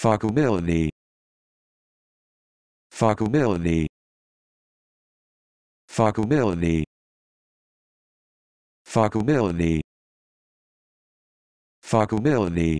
Fuckability. Fuckability. Fuckability. Fuckability. Fuckability.